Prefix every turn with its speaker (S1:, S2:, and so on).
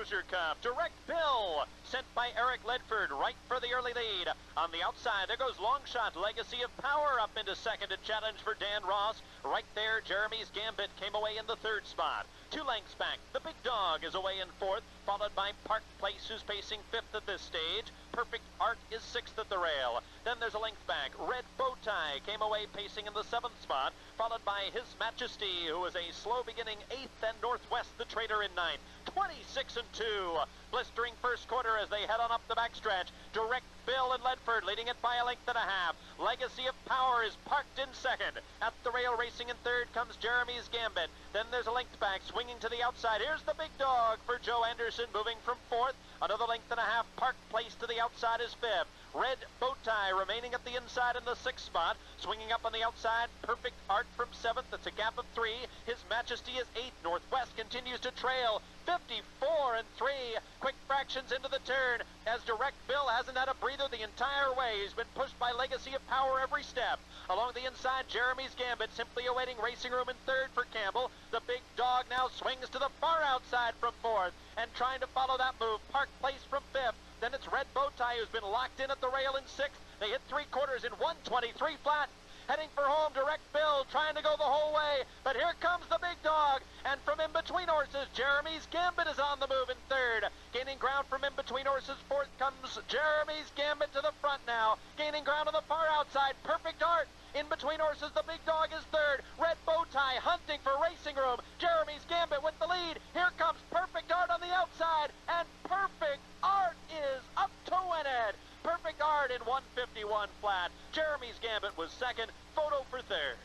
S1: Hoosier Cup. Direct Bill, sent by Eric Ledford, right for the early lead. On the outside, there goes Longshot, Legacy of Power up into second to challenge for Dan Ross. Right there, Jeremy's Gambit came away in the third spot. Two lengths back, the Big Dog is away in fourth, followed by Park Place, who's pacing fifth at this stage. Perfect Art is sixth at the rail. Then there's a length back. Red Bowtie came away pacing in the seventh spot, followed by His Majesty, who is a slow beginning eighth, and Northwest, the trader, in ninth. 26 and 2. Blistering quarter as they head on up the backstretch. Direct Bill and Ledford leading it by a length and a half. Legacy of Power is parked in second. At the rail racing in third comes Jeremy's Gambit. Then there's a length back swinging to the outside. Here's the big dog for Joe Anderson moving from fourth. Another length and a half. Park Place to the outside is fifth. Red Bowtie remaining at the inside in the sixth spot. Swinging up on the outside. Perfect Art from seventh. That's a gap of three. His Majesty is eighth. Northwest continues to trail. 54 and 3. Quick fractions into the turn as Direct Bill hasn't had a breather the entire way. He's been pushed by Legacy of Power every step. Along the inside, Jeremy's Gambit simply awaiting racing room in third for Campbell. The big dog now swings to the far outside from fourth and trying to follow that move. Park Place from fifth. Then it's Red Bowtie who's been locked in at the rail in sixth. They hit three quarters in 123 flat. Heading for home, Direct Bill trying to go the whole way. But here comes the big dog. Between horses, Jeremy's Gambit is on the move in third. Gaining ground from in between horses, fourth comes Jeremy's Gambit to the front now. Gaining ground on the far outside, Perfect Art. In between horses, the big dog is third. Red bow tie hunting for racing room. Jeremy's Gambit with the lead. Here comes Perfect Art on the outside. And Perfect Art is up to win it. Perfect Art in 151 flat. Jeremy's Gambit was second. Photo for third.